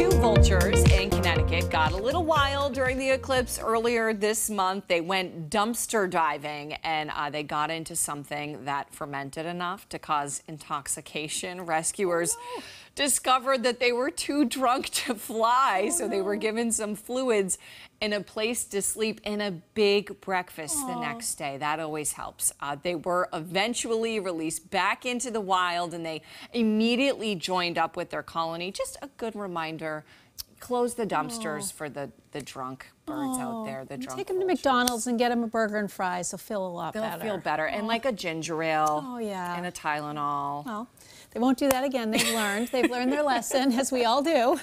Two vultures in Connecticut got a little wild during the eclipse earlier this month. They went dumpster diving and uh, they got into something that fermented enough to cause intoxication. Rescuers oh, no. Discovered that they were too drunk to fly, oh, so they were given some fluids and a place to sleep and a big breakfast Aww. the next day. That always helps. Uh, they were eventually released back into the wild and they immediately joined up with their colony. Just a good reminder close the dumpsters oh. for the, the drunk birds out oh. there. The drunk Take them to McDonald's and get them a burger and fries. They'll feel a lot They'll better. feel better. And oh. like a ginger ale. Oh, yeah. And a Tylenol. Well, they won't do that again. They've learned. They've learned their lesson, as we all do.